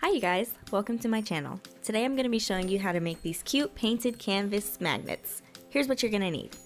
Hi you guys, welcome to my channel. Today I'm going to be showing you how to make these cute painted canvas magnets. Here's what you're going to need.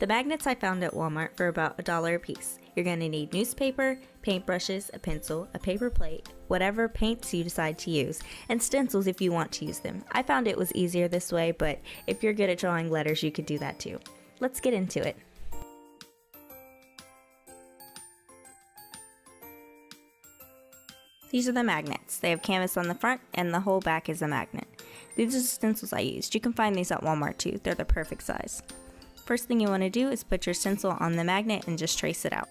The magnets I found at Walmart for about a dollar a piece. You're going to need newspaper, paintbrushes, a pencil, a paper plate, whatever paints you decide to use, and stencils if you want to use them. I found it was easier this way, but if you're good at drawing letters you could do that too. Let's get into it. These are the magnets. They have canvas on the front and the whole back is a magnet. These are the stencils I used. You can find these at Walmart too. They're the perfect size. First thing you want to do is put your stencil on the magnet and just trace it out.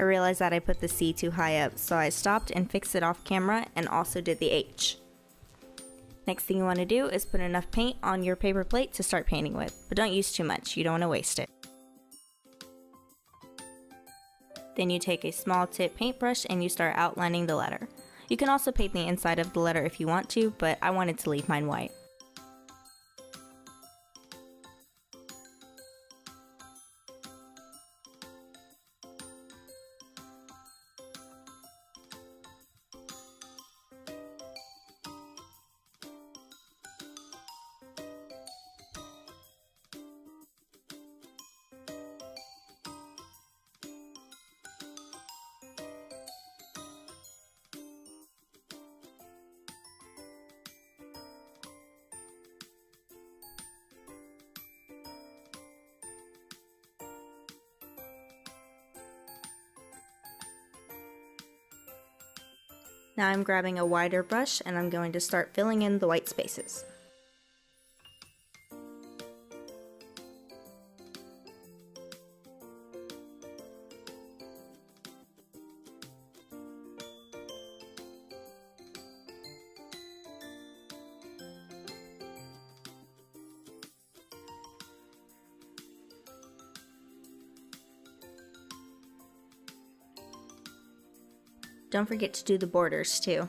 I realized that I put the C too high up, so I stopped and fixed it off camera and also did the H. Next thing you want to do is put enough paint on your paper plate to start painting with, but don't use too much, you don't want to waste it. Then you take a small tip paintbrush and you start outlining the letter. You can also paint the inside of the letter if you want to, but I wanted to leave mine white. Now I'm grabbing a wider brush and I'm going to start filling in the white spaces. Don't forget to do the borders too.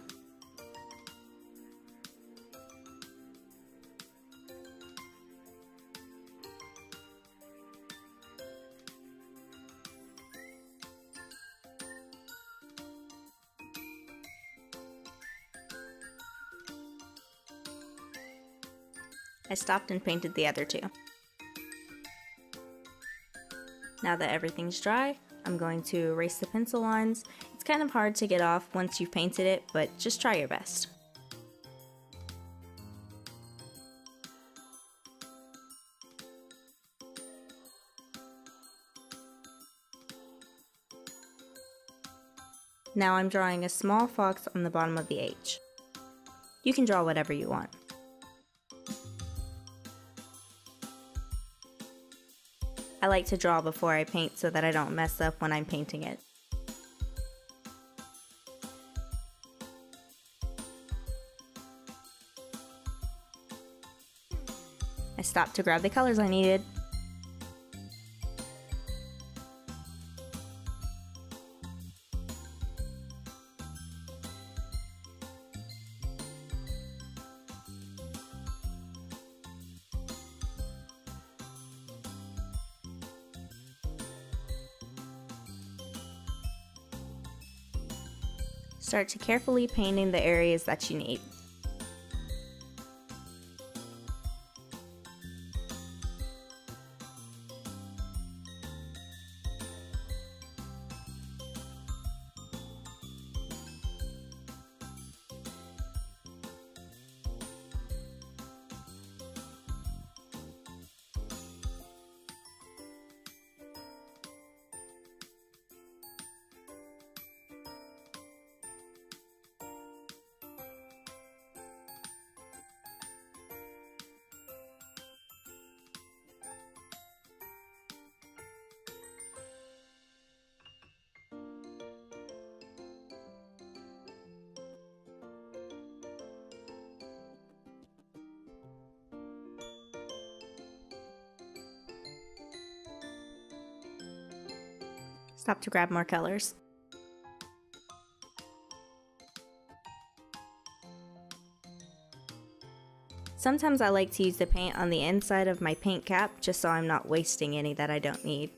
I stopped and painted the other two. Now that everything's dry, I'm going to erase the pencil lines it's kind of hard to get off once you've painted it, but just try your best. Now I'm drawing a small fox on the bottom of the H. You can draw whatever you want. I like to draw before I paint so that I don't mess up when I'm painting it. I stopped to grab the colors I needed. Start to carefully painting the areas that you need. Stop to grab more colors. Sometimes I like to use the paint on the inside of my paint cap just so I'm not wasting any that I don't need.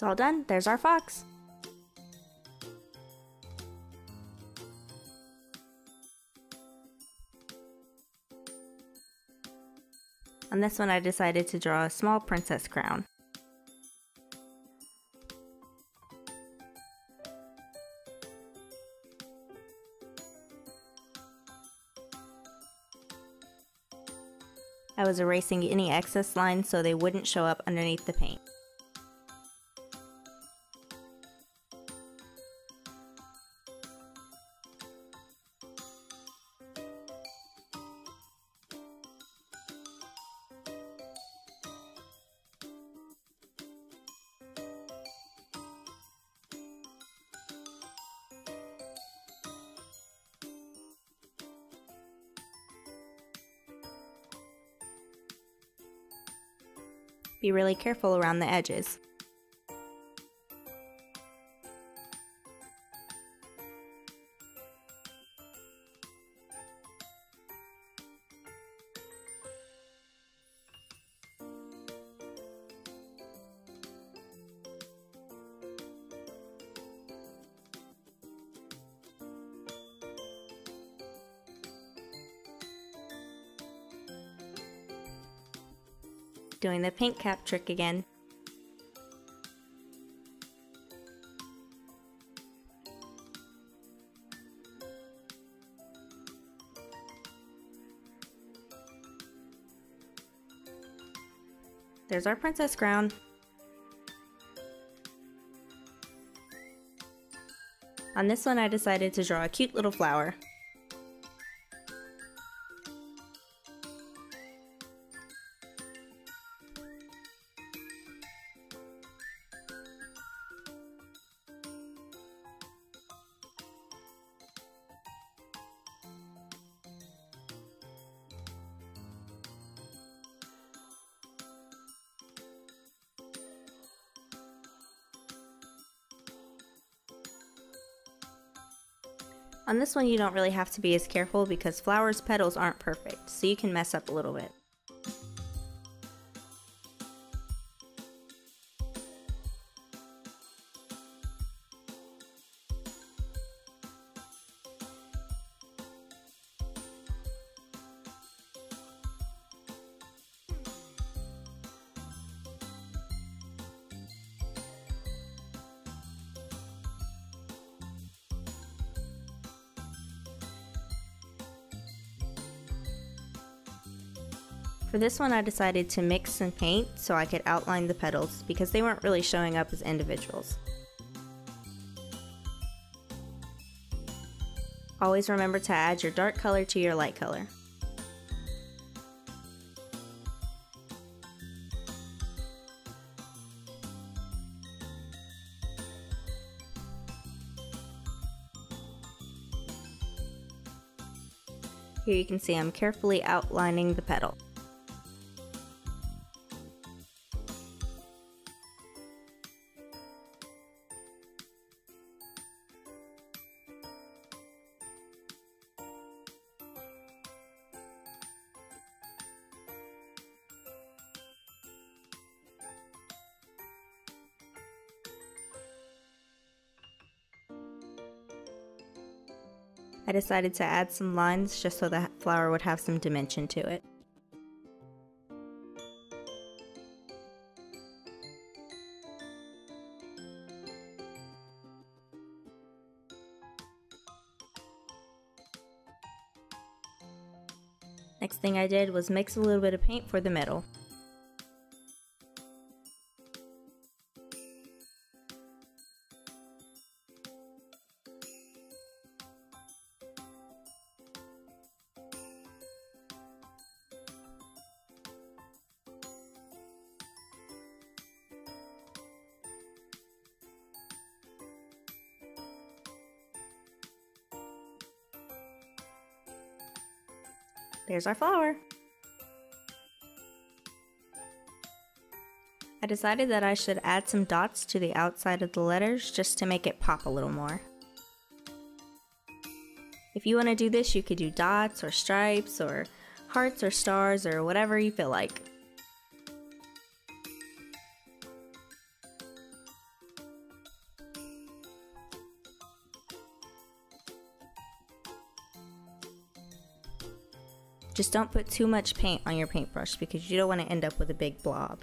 It's all done. There's our fox. On this one I decided to draw a small princess crown. I was erasing any excess lines so they wouldn't show up underneath the paint. Be really careful around the edges. Doing the paint cap trick again. There's our princess crown. On this one I decided to draw a cute little flower. On this one you don't really have to be as careful because flowers' petals aren't perfect, so you can mess up a little bit. For this one I decided to mix some paint so I could outline the petals because they weren't really showing up as individuals. Always remember to add your dark color to your light color. Here you can see I'm carefully outlining the petal. I decided to add some lines just so the flower would have some dimension to it. Next thing I did was mix a little bit of paint for the middle. There's our flower. I decided that I should add some dots to the outside of the letters just to make it pop a little more. If you want to do this, you could do dots or stripes or hearts or stars or whatever you feel like. Just don't put too much paint on your paintbrush because you don't want to end up with a big blob.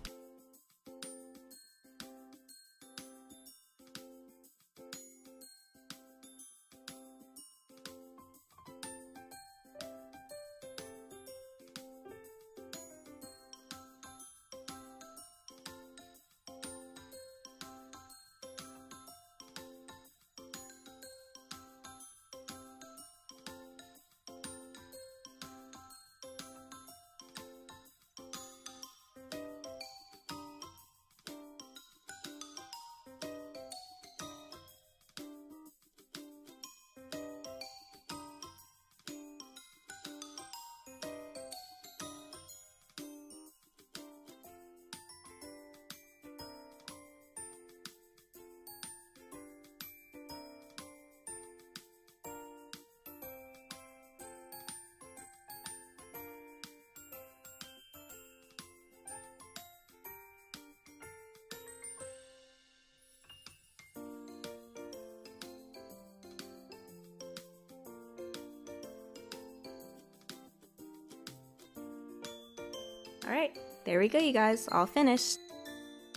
Alright, there we go you guys, all finished.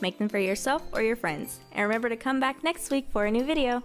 Make them for yourself or your friends, and remember to come back next week for a new video.